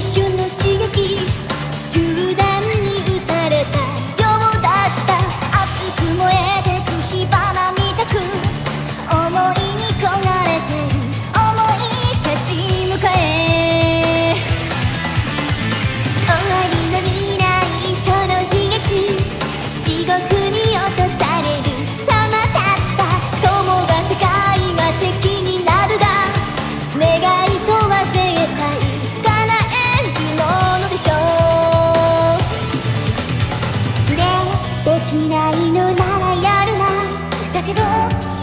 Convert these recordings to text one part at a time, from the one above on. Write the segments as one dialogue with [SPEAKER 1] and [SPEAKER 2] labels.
[SPEAKER 1] Traicionar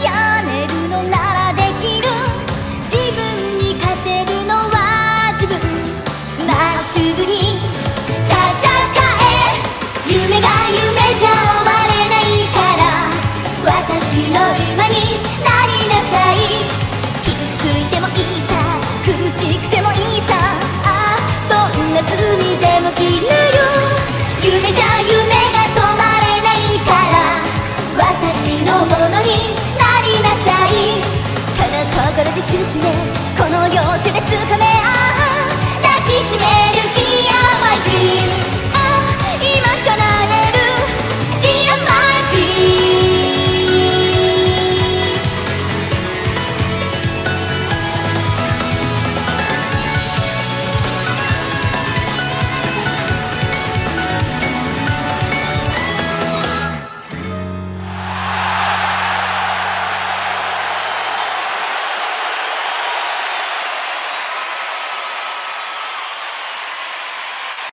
[SPEAKER 1] やれるのならそれで終始をこの両手で掴め合